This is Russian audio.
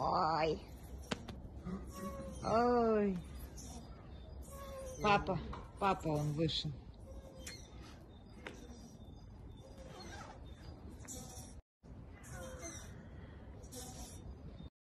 Ой. Ой. Папа, папа он вышел.